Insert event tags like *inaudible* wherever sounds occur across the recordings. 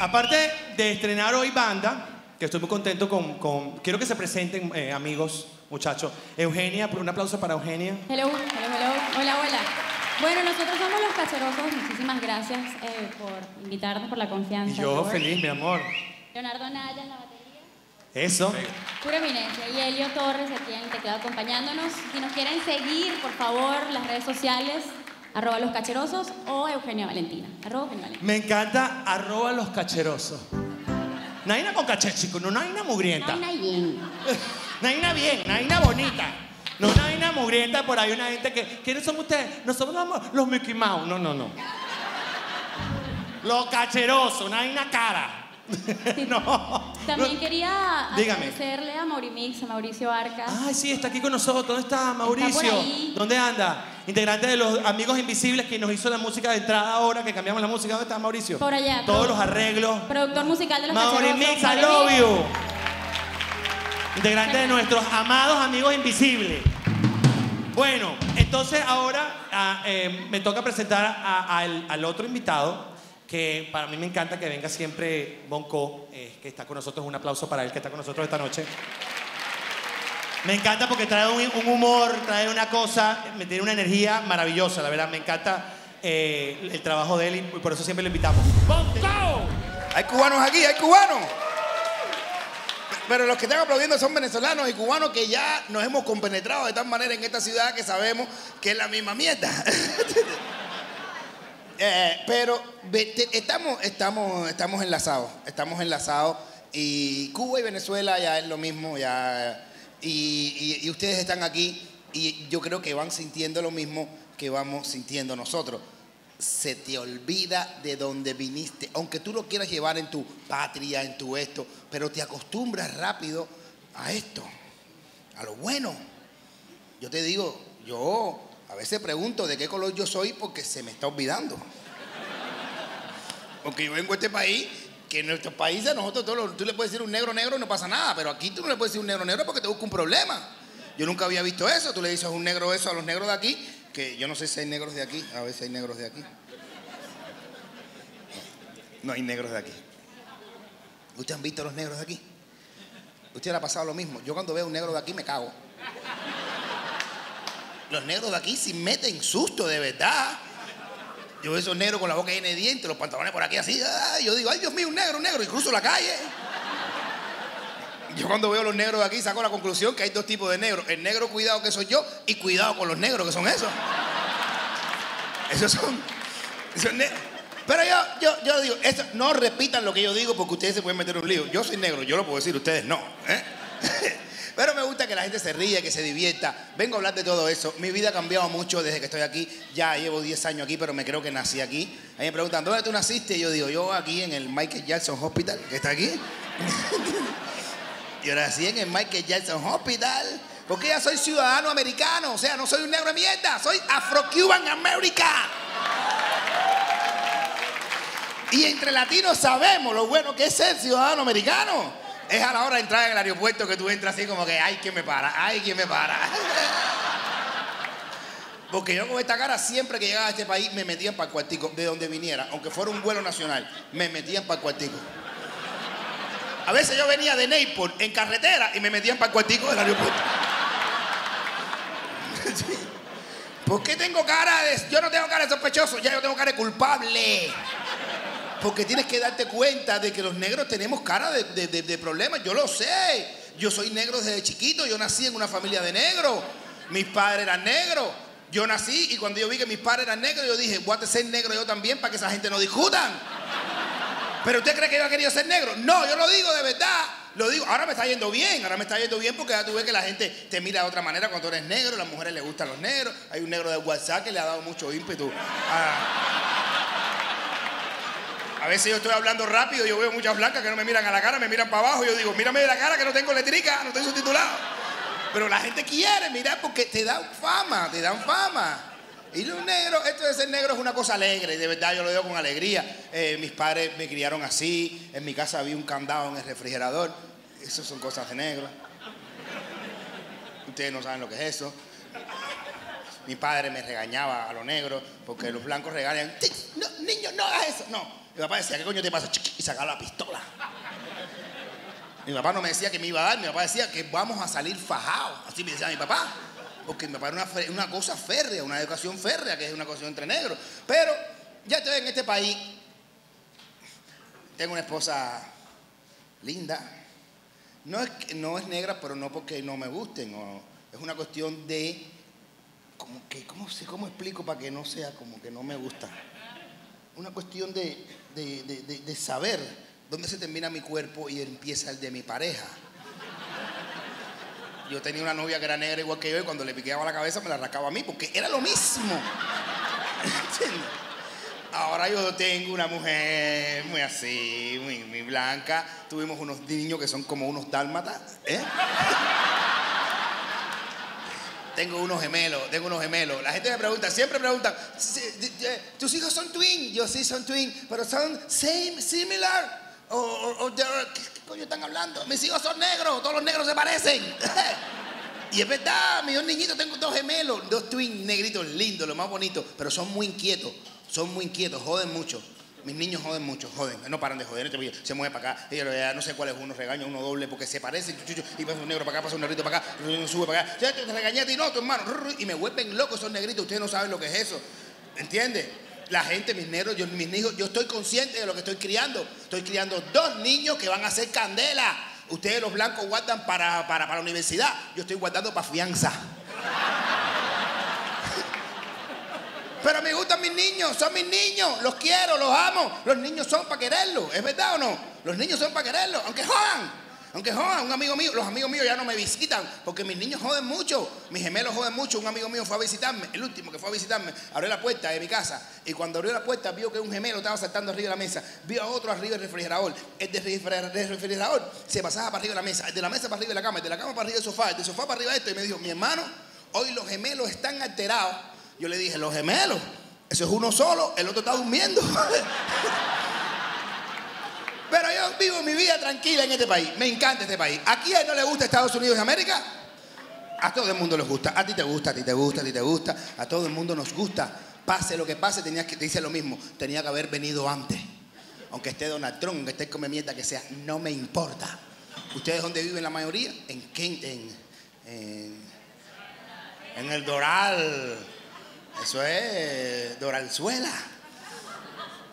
Aparte de estrenar hoy banda, que estoy muy contento con... con- quiero que se presenten, eh, amigos, muchachos. Eugenia, un aplauso para Eugenia. Hello, hello, hello. Hola, hola. Bueno, nosotros somos los cacherosos. Muchísimas gracias eh, por invitarnos, por la confianza. Y yo feliz, mi amor. Leonardo Naya en la batería. Eso. Pura eminencia. Y Elio Torres aquí en el teclado acompañándonos. Si nos quieren seguir, por favor, las redes sociales, arroba los cacherosos o Eugenia Valentina. Arroba Eugenia Valentina. Me encanta arroba los cacherosos. Naina con caché, chico, no Naina mugrienta. Naina bien. *laughs* Naina bien, Naina bonita. No Naina mugrienta, por ahí una gente que... ¿Quiénes son ustedes? Nosotros somos los Mickey Mouse. No, no, no. Los cacherosos, Naina cara. *laughs* no. También quería Dígame. agradecerle a Maurimix, a Mauricio Arca. Ay, sí, está aquí con nosotros. ¿Dónde está Mauricio? Está por ahí. ¿Dónde anda? Integrante de los Amigos Invisibles que nos hizo la música de entrada ahora, que cambiamos la música. ¿Dónde está Mauricio? Por allá. Todos los arreglos. Productor musical de los Mauri. Mix, I love you. Integrante de nuestros amados amigos invisibles. Bueno, entonces ahora ah, eh, me toca presentar a- al, al otro invitado, que para mí me encanta que venga siempre Bonco, eh, que está con nosotros. Un aplauso para él que está con nosotros esta noche. Me encanta porque trae un, humor, trae una cosa, me tiene una energía maravillosa, la verdad. Me encanta eh, el trabajo de él y por eso siempre lo invitamos. Hay cubanos aquí, hay cubanos. Pero los que están aplaudiendo son venezolanos y cubanos que ya nos hemos compenetrado de tal manera en esta ciudad que sabemos que es la misma mierda. *laughs* Eh, pero estamos, estamos, estamos enlazados, estamos enlazados y Cuba y Venezuela ya es lo mismo, ya, y, ustedes están aquí y yo creo que van sintiendo lo mismo que vamos sintiendo nosotros. Se te olvida de dónde viniste, aunque tú lo quieras llevar en tu patria, en tu esto, pero te acostumbras rápido a esto, a lo bueno. Yo te digo, yo a veces pregunto de qué color yo soy porque se me está olvidando. Porque yo vengo a este país, que en nuestros países nosotros todos los- tú le puedes decir un negro negro y no pasa nada, pero aquí tú no le puedes decir un negro negro porque te busca un problema. Yo nunca había visto eso, tú le dices un negro eso a los negros de aquí, que yo no sé si hay negros de aquí, a veces hay negros de aquí. No hay negros de aquí. ¿Ustedes han visto los negros de aquí? Usted le ha pasado lo mismo. Yo cuando veo un negro de aquí me cago. Los negros de aquí sí meten susto, de verdad. Yo veo esos negros con la boca llena de dientes, los pantalones por aquí así. yo digo, ay Dios mío, un negro, un negro, y cruzo la calle. Yo cuando veo los negros de aquí saco la conclusión que hay dos tipos de negros. El negro cuidado que soy yo y cuidado con los negros que son esos. Esos son... esos Pero yo, yo, yo digo, eso, no repitan lo que yo digo porque ustedes se pueden meter un lío. Yo soy negro, yo lo puedo decir, ustedes no. ¿eh? Pero me gusta que la gente se ríe, que se divierta. Vengo a hablar de todo eso. Mi vida ha cambiado mucho desde que estoy aquí. Ya llevo 10 años aquí, pero me creo que nací aquí. A mí me preguntan, ¿dónde tú naciste? Y yo digo, yo aquí en el Michael Jackson Hospital, que está aquí. *laughs* Yo nací en el Michael Jackson Hospital. Porque ya soy ciudadano americano. O sea, no soy un negro de mierda. Soy Afro-Cuban American. Y entre latinos sabemos lo bueno que es ser ciudadano americano. Es a la hora de entrar en el aeropuerto que tú entras así como que, ay, ¿quién me para? Ay, ¿quién me para? *laughs* Porque yo con esta cara siempre que llegaba a este país me metían para el cuartico, de donde viniera, aunque fuera un vuelo nacional, me metían para el cuartico. A veces yo venía de Naples en carretera y me metían para el cuartico del aeropuerto. *laughs* ¿Por qué tengo cara de.? Yo no tengo cara de sospechoso, ya yo tengo cara de culpable. Porque tienes que darte cuenta de que los negros tenemos cara de, de- de- problemas. Yo lo sé. Yo soy negro desde chiquito. Yo nací en una familia de negros. Mis padres eran negros. Yo nací y cuando yo vi que mis padres eran negros, yo dije, voy a ser negro yo también para que esa gente no discutan. ¿Pero usted cree que yo he querido ser negro? No, yo lo digo de verdad. Lo digo, ahora me está yendo bien, ahora me está yendo bien porque ya tú ves que la gente te mira de otra manera cuando eres negro, las mujeres les gustan los negros. Hay un negro de WhatsApp que le ha dado mucho ímpetu a... A veces yo estoy hablando rápido, yo veo muchas blancas que no me miran a la cara, me miran para abajo, yo digo, mírame de la cara que no tengo letrica, no estoy subtitulado. Pero la gente quiere mirar porque te dan fama, te dan fama. Y los negros, esto de ser negro es una cosa alegre, de verdad yo lo digo con alegría. Eh, mis padres me criaron así, en mi casa había un candado en el refrigerador. Esas son cosas de negro. Ustedes no saben lo que es eso. Mi padre me regañaba a los negros porque los blancos regañan. "Ti- No, niño, no hagas eso. No. Mi papá decía, ¿qué coño te pasa? Y sacaba la pistola. Mi papá no me decía que me iba a dar, mi papá decía que vamos a salir fajados. Así me decía mi papá. Porque mi papá era una, cosa férrea, una educación férrea, que es una educación entre negros. Pero ya estoy en este país. Tengo una esposa linda. No es, no es negra, pero no porque no me gusten. es una cuestión de. Como que, ¿cómo, ¿Cómo explico para que no sea como que no me gusta? Una cuestión de, de- de- de- saber dónde se termina mi cuerpo y empieza el de mi pareja. Yo tenía una novia que era negra igual que yo y cuando le piqueaba la cabeza me la rascaba a mí porque era lo mismo. Ahora yo tengo una mujer muy así, muy, muy blanca. Tuvimos unos niños que son como unos dálmatas. ¿eh? Tengo unos gemelos, tengo unos gemelos. La gente me pregunta, siempre preguntan, "Si- di- di- ¿tus hijos son twin? Yo sí son twin, pero son same, similar. O, ¿qué, coño están hablando? Mis hijos son negros, todos los negros se parecen. *laughs* y es verdad, mis dos niñitos, tengo dos gemelos, dos twins negritos lindos, lo más bonito, pero son muy inquietos, son muy inquietos, joden mucho. Mis niños joden mucho, joden, no paran de joder, este se mueve para acá, y ya no sé cuál es uno, regaña uno doble porque se chuchu, y pasa un negro para acá, pasa un negrito para acá, sube para acá, ya te regañé a ti, no, tu hermano, y me vuelven locos esos negritos, ustedes no saben lo que es eso, ¿entiendes? La gente, mis negros, mis hijos, yo estoy consciente de lo que estoy criando, estoy criando dos niños que van a hacer candela, ustedes los blancos guardan para, para, para la universidad, yo estoy guardando para fianza. Pero me gustan mis niños, son mis niños, los quiero, los amo. Los niños son para quererlos, ¿es verdad o no? Los niños son para quererlos, aunque jodan. Aunque jodan, un amigo mío, los amigos míos ya no me visitan porque mis niños joden mucho, mis gemelos joden mucho. Un amigo mío fue a visitarme, el último que fue a visitarme, abrió la puerta de mi casa y cuando abrió la puerta vio que un gemelo estaba saltando arriba de la mesa, vio a otro arriba del refrigerador. El del refrigerador, se pasaba para arriba de la mesa, de la mesa para arriba de la cama, de la cama para arriba del sofá, el del sofá para arriba de esto y me dijo, mi hermano, hoy los gemelos están alterados. Yo le dije, los gemelos, eso es uno solo, el otro está durmiendo. *laughs* Pero yo vivo mi vida tranquila en este país. Me encanta este país. ¿A quién no le gusta Estados Unidos de América? A todo el mundo les gusta. A ti te gusta, a ti te gusta, a ti te gusta. A todo el mundo nos gusta. Pase lo que pase, tenías que, te dice lo mismo. Tenía que haber venido antes. Aunque esté Donald Trump, aunque esté come mierda que sea, no me importa. ¿Ustedes dónde viven la mayoría? En Kent, en, en, en el Doral. Eso es Doralzuela.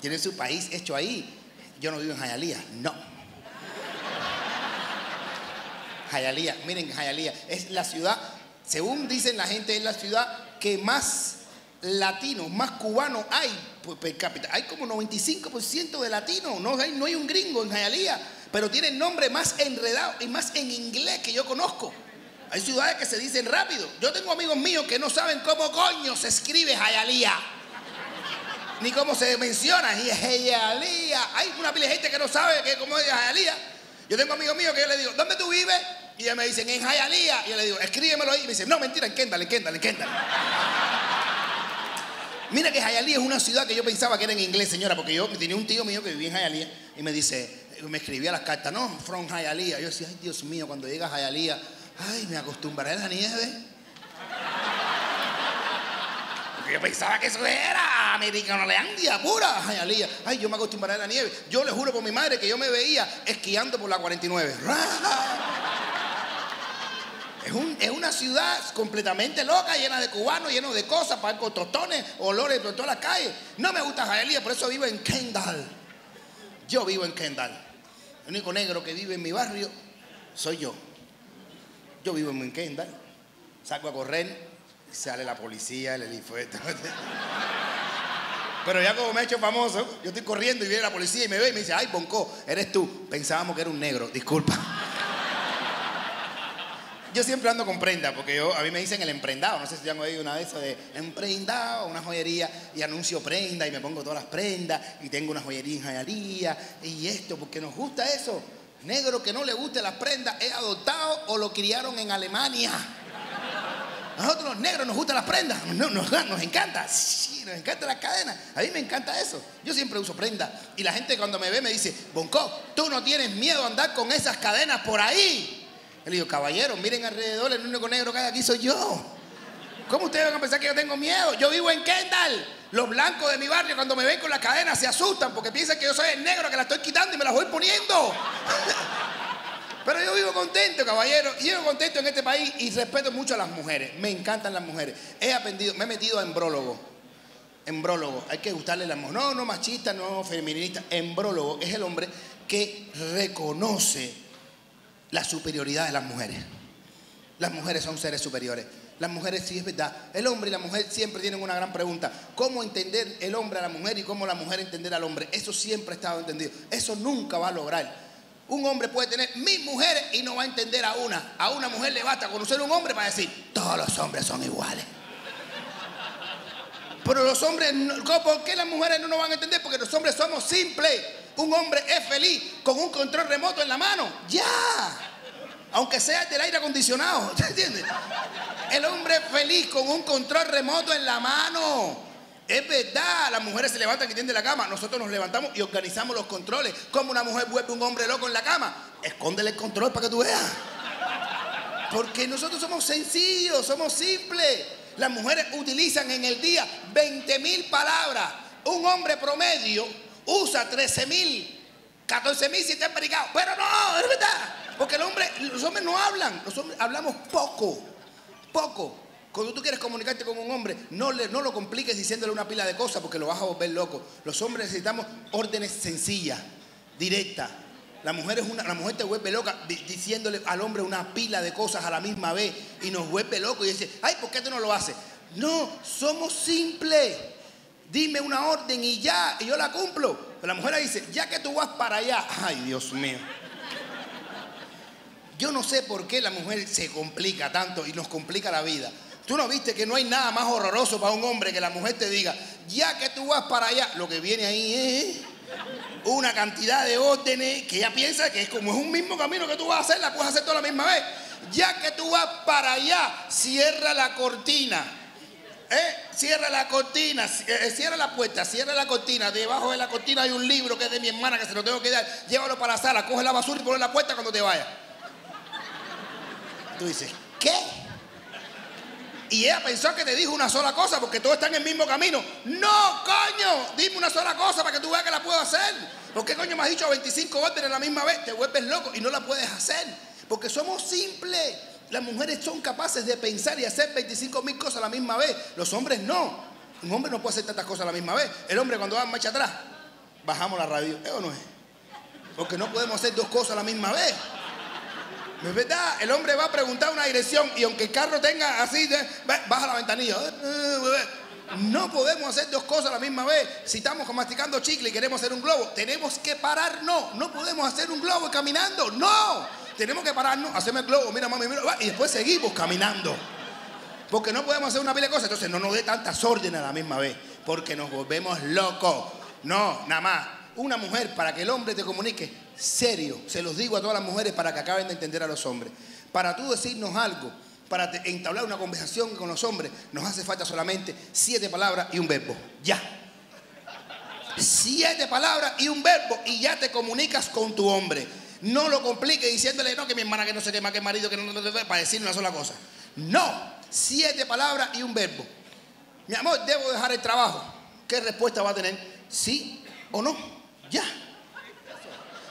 Tienen su país hecho ahí. Yo no vivo en Jayalía, no. Jayalía, miren, Jayalía es la ciudad, según dicen la gente, es la ciudad que más latinos, más cubanos hay por per cápita. Hay como 95% de latinos, no hay, no hay un gringo en Jayalía, pero tiene el nombre más enredado y más en inglés que yo conozco. Hay ciudades que se dicen rápido. Yo tengo amigos míos que no saben cómo coño se escribe Jayalía ni cómo se menciona. Y Jayalía. Hay una pila gente que no sabe que cómo es Jayalía. Yo tengo amigos míos que yo le digo, ¿dónde tú vives? Y ellos me dicen, en Jayalía. Y yo le digo, escríbemelo ahí. Y me dicen, no, mentira, en Kendall, en Kendall, en Kendall. Mira que Jayalía es una ciudad que yo pensaba que era en inglés, señora, porque yo tenía un tío mío que vivía en Jayalía y me dice, me escribía las cartas, no, from Jayalía. Yo decía, ay, Dios mío, cuando llega Jayalía, ay, me acostumbraré a la nieve. Porque yo pensaba que eso era Americanolandia pura, Jayalía. Ay, yo me acostumbraré a la nieve. Yo le juro por mi madre que yo me veía esquiando por la 49. Es, un- es una ciudad completamente loca, llena de cubanos, lleno de cosas, para con tostones, olores por todas las calles. No me gusta Jayalía, por eso vivo en Kendall. Yo vivo en Kendall. El único negro que vive en mi barrio soy yo. Yo vivo en Kendall. Salgo a correr, sale la policía, el helifuerte. *laughs* Pero ya como me he hecho famoso, yo estoy corriendo y viene la policía y me ve y me dice, ay, Bonco, eres tú. Pensábamos que era un negro, disculpa. *laughs* Yo siempre ando con prenda, porque yo, a mí me dicen el emprendado. No sé si ya han oído una esas de emprendado, una joyería, y anuncio prenda y me pongo todas las prendas y tengo una joyería en Jayalía y esto, porque nos gusta eso. Negro que no le guste las prendas es adoptado o lo criaron en Alemania. A nosotros los negros nos gustan las prendas, nos, *laughs* nos, encanta, sí, nos encanta las cadenas. A mí me encanta eso. Yo siempre uso prendas. Y la gente cuando me ve me dice, Bonco, tú no tienes miedo a andar con esas cadenas por ahí. Le digo, caballero, miren alrededor, el único negro que hay aquí soy yo. ¿Cómo ustedes van a pensar que yo tengo miedo? Yo vivo en Kendall. Los blancos de mi barrio cuando me ven con la cadena se asustan porque piensan que yo soy el negro que la estoy quitando y me la voy poniendo. *laughs* Pero yo vivo contento, caballero. Y vivo contento en este país y respeto mucho a las mujeres. Me encantan las mujeres. He aprendido, me he metido a embrólogo. Embrólogo. Hay que gustarle la mujer. No, no machista, no feminista. Embrólogo es el hombre que reconoce la superioridad de las mujeres. Las mujeres son seres superiores. Las mujeres sí es verdad. El hombre y la mujer siempre tienen una gran pregunta. ¿Cómo entender el hombre a la mujer y cómo la mujer entender al hombre? Eso siempre ha estado entendido. Eso nunca va a lograr. Un hombre puede tener mil mujeres y no va a entender a una. A una mujer le basta conocer a un hombre para decir, todos los hombres son iguales. Pero los hombres, ¿por qué las mujeres no nos van a entender? Porque los hombres somos simples. Un hombre es feliz con un control remoto en la mano. Ya. Aunque sea del aire acondicionado. *laughs* ¿Te entiendes? El hombre feliz con un control remoto en la mano. Es verdad, las mujeres se levantan y tienden la cama. Nosotros nos levantamos y organizamos los controles. Como una mujer vuelve un hombre loco en la cama? Escóndele el control para que tú veas. Porque nosotros somos sencillos, somos simples. Las mujeres utilizan en el día 20 mil palabras. Un hombre promedio usa 13 mil, 14 mil si está empericado. Pero no, es verdad. Porque el hombre, los hombres no hablan. Los hombres hablamos poco. Poco. Cuando tú quieres comunicarte con un hombre, no, le, no lo compliques diciéndole una pila de cosas porque lo vas a volver loco. Los hombres necesitamos órdenes sencillas, directas. La mujer, es una, la mujer te vuelve loca diciéndole al hombre una pila de cosas a la misma vez y nos vuelve loco y dice, ay, ¿por qué tú no lo haces? No, somos simples. Dime una orden y ya, y yo la cumplo. Pero la mujer dice, ya que tú vas para allá, ay, Dios mío. Yo no sé por qué la mujer se complica tanto y nos complica la vida. Tú no viste que no hay nada más horroroso para un hombre que la mujer te diga, ya que tú vas para allá, lo que viene ahí es una cantidad de órdenes que ella piensa que es como es un mismo camino que tú vas a hacer, la puedes hacer toda la misma vez. Ya que tú vas para allá, cierra la cortina. ¿Eh? Cierra la cortina, eh, cierra la puerta, cierra la cortina. Debajo de la cortina hay un libro que es de mi hermana que se lo tengo que dar. Llévalo para la sala, coge la basura y pone la puerta cuando te vayas. Tú dices, ¿qué? Y ella pensó que te dijo una sola cosa porque todos están en el mismo camino. No, coño, dime una sola cosa para que tú veas que la puedo hacer. ¿Por qué coño me has dicho 25 órdenes la misma vez? Te vuelves loco y no la puedes hacer. Porque somos simples. Las mujeres son capaces de pensar y hacer 25 mil cosas a la misma vez. Los hombres no. Un hombre no puede hacer tantas cosas a la misma vez. El hombre cuando va en marcha atrás, bajamos la radio. ¿Es o no es? Porque no podemos hacer dos cosas a la misma vez. Es verdad, el hombre va a preguntar una dirección y aunque el carro tenga así, baja la ventanilla. No podemos hacer dos cosas a la misma vez. Si estamos masticando chicle y queremos hacer un globo, tenemos que parar. No, no podemos hacer un globo caminando. No, tenemos que pararnos, hacerme el globo, mira mami, mira, y después seguimos caminando. Porque no podemos hacer una pila de cosas, entonces no nos dé tantas órdenes a la misma vez, porque nos volvemos locos. No, nada más. Una mujer para que el hombre te comunique serio, se los digo a todas las mujeres para que acaben de entender a los hombres. Para tú decirnos algo, para entablar una conversación con los hombres, nos hace falta solamente siete palabras y un verbo. Ya. Siete palabras y un verbo y ya te comunicas con tu hombre. No lo compliques diciéndole, no, que mi hermana que no se quema, que marido que no, no, para decir una sola cosa. No, siete palabras y un verbo. Mi amor, debo dejar el trabajo. ¿Qué respuesta va a tener? ¿Sí o no? Ya.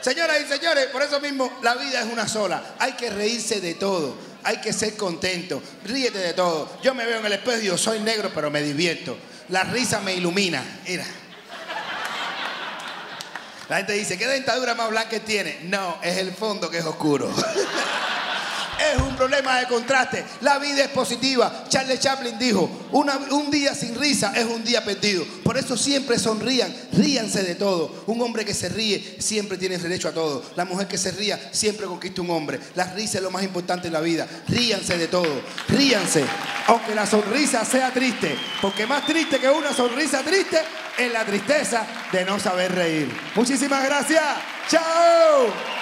Señoras y señores, por eso mismo la vida es una sola. Hay que reírse de todo. Hay que ser contento. Ríete de todo. Yo me veo en el espejo y digo, soy negro, pero me divierto. La risa me ilumina. Mira. La gente dice, ¿qué dentadura más blanca tiene? No, es el fondo que es oscuro. *laughs* es un problema de contraste. La vida es positiva. Charles Chaplin dijo, un día sin risa es un día perdido. Por eso siempre sonrían, ríanse de todo. Un hombre que se ríe siempre tiene derecho a todo. La mujer que se ría siempre conquista un hombre. La risa es lo más importante en la vida. Ríanse de todo. Ríanse. Aunque la sonrisa sea triste. Porque más triste que una sonrisa triste es la tristeza de no saber reír. Muchísimas gracias. Chao.